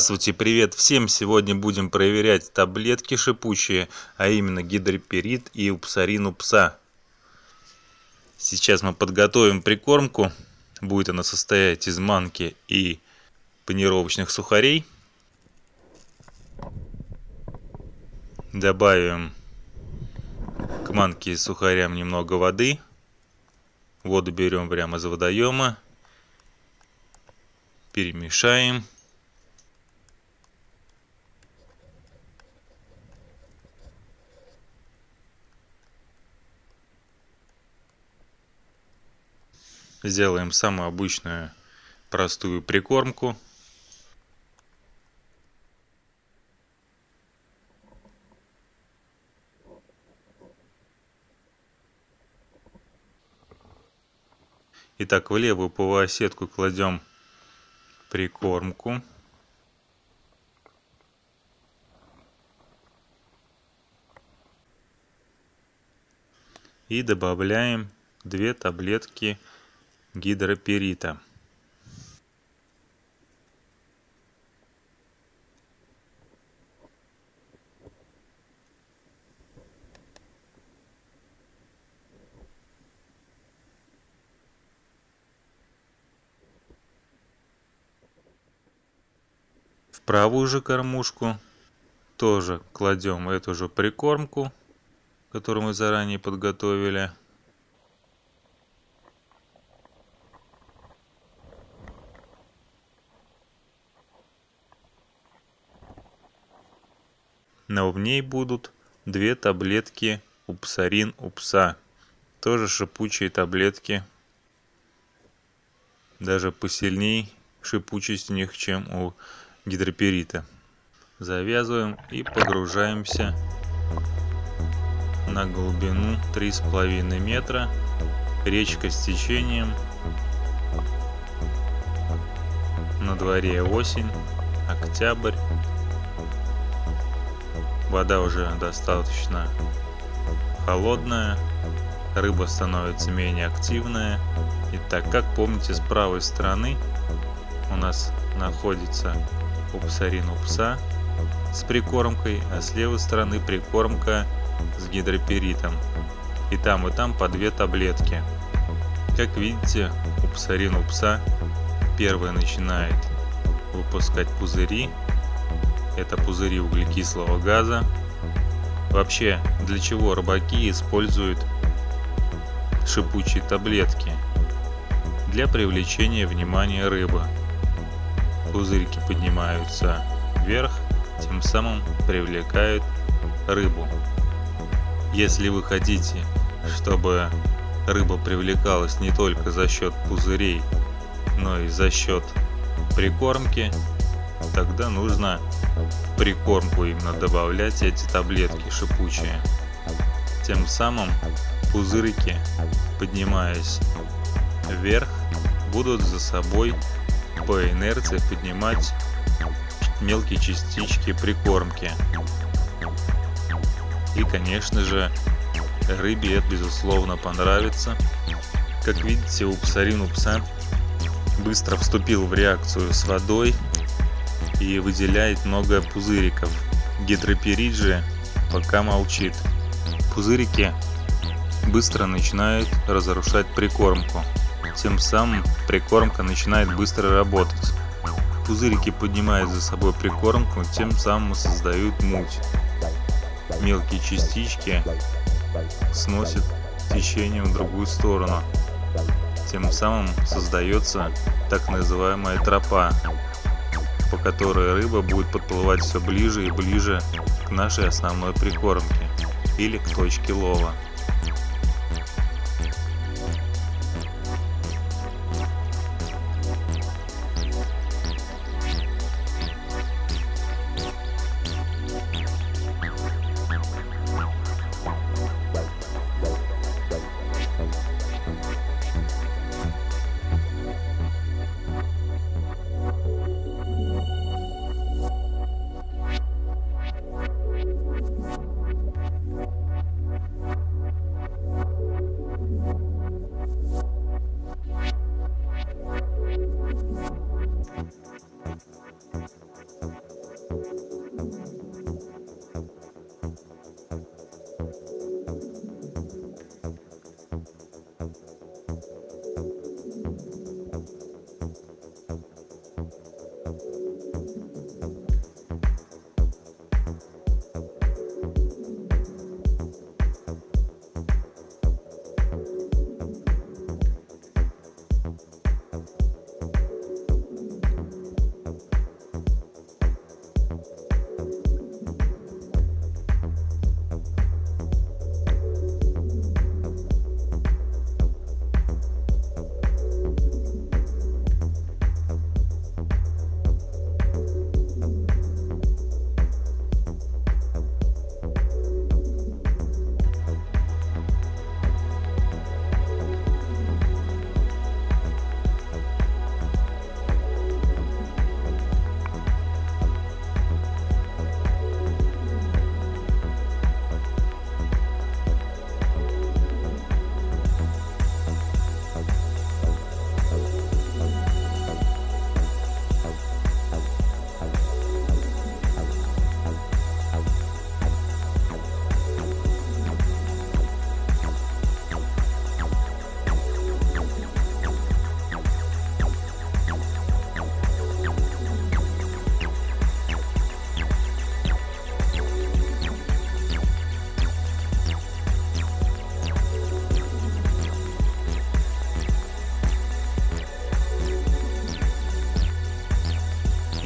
Здравствуйте, привет всем! Сегодня будем проверять таблетки шипучие, а именно гидроперит и упсарин пса. Сейчас мы подготовим прикормку. Будет она состоять из манки и панировочных сухарей. Добавим к манке и сухарям немного воды. Воду берем прямо из водоема. Перемешаем. Сделаем самую обычную простую прикормку. Итак, в левую полуосетку кладем прикормку. И добавляем две таблетки гидроперита. В правую же кормушку тоже кладем эту же прикормку которую мы заранее подготовили но в ней будут две таблетки упсарин упса тоже шипучие таблетки. Даже посильней шипучесть у них чем у гидроперита. Завязываем и погружаемся на глубину три с половиной метра. Речка с течением. На дворе осень октябрь вода уже достаточно холодная, рыба становится менее активная. И так как помните, с правой стороны у нас находится упсарин упса с прикормкой, а с левой стороны прикормка с гидроперитом. И там, и там по две таблетки. Как видите, упсарин упса первая начинает выпускать пузыри, это пузыри углекислого газа. Вообще, для чего рыбаки используют шипучие таблетки? Для привлечения внимания рыбы. Пузырьки поднимаются вверх, тем самым привлекают рыбу. Если вы хотите, чтобы рыба привлекалась не только за счет пузырей, но и за счет прикормки, тогда нужно прикормку именно добавлять эти таблетки шипучие. Тем самым пузырьки, поднимаясь вверх, будут за собой по инерции поднимать мелкие частички прикормки. И, конечно же, рыбе это безусловно понравится. Как видите, у псарин пса быстро вступил в реакцию с водой и выделяет много пузыриков. Гидроперид же пока молчит. Пузырики быстро начинают разрушать прикормку. Тем самым прикормка начинает быстро работать. Пузырики поднимают за собой прикормку, тем самым создают муть. Мелкие частички сносят течением в другую сторону. Тем самым создается так называемая тропа, по которой рыба будет подплывать все ближе и ближе к нашей основной прикормке или к точке лова.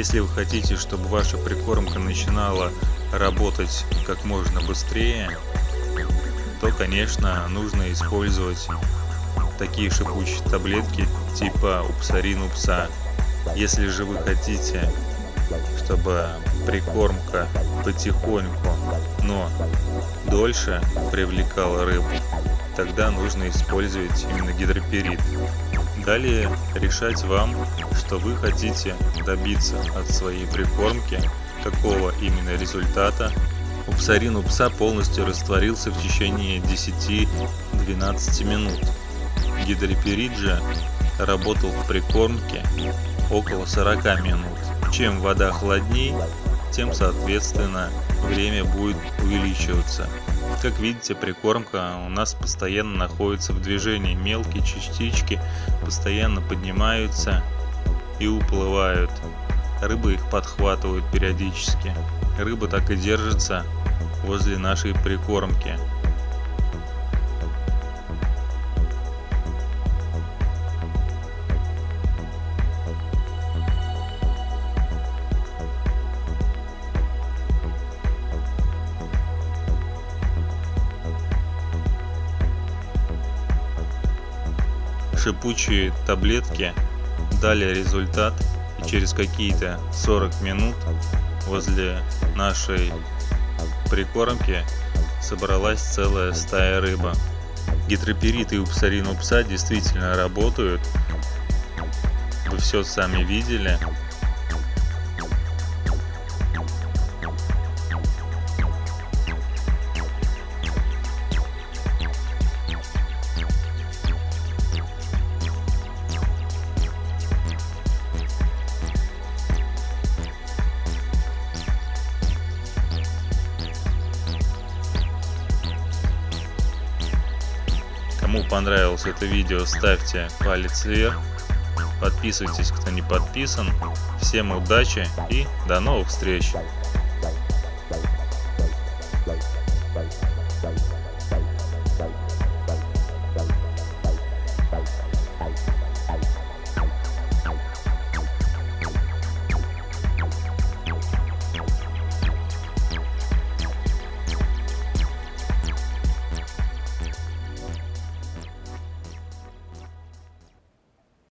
Если вы хотите, чтобы ваша прикормка начинала работать как можно быстрее, то, конечно, нужно использовать такие шипучие таблетки типа упсарин упса. Если же вы хотите, чтобы прикормка потихоньку, но дольше привлекала рыбу, тогда нужно использовать именно гидроперит. Далее решать вам, что вы хотите добиться от своей прикормки, какого именно результата. Упсарин у пса полностью растворился в течение 10-12 минут. Гидроперид же работал в прикормке около 40 минут. Чем вода холодней, тем соответственно время будет увеличиваться. Как видите, прикормка у нас постоянно находится в движении. Мелкие частички постоянно поднимаются и уплывают. Рыбы их подхватывают периодически. Рыба так и держится возле нашей прикормки. Шипучие таблетки дали результат и через какие-то 40 минут возле нашей прикормки собралась целая стая рыба. Гидроперит и упсарин у пса действительно работают. Вы все сами видели. Кому понравилось это видео, ставьте палец вверх. Подписывайтесь, кто не подписан. Всем удачи и до новых встреч!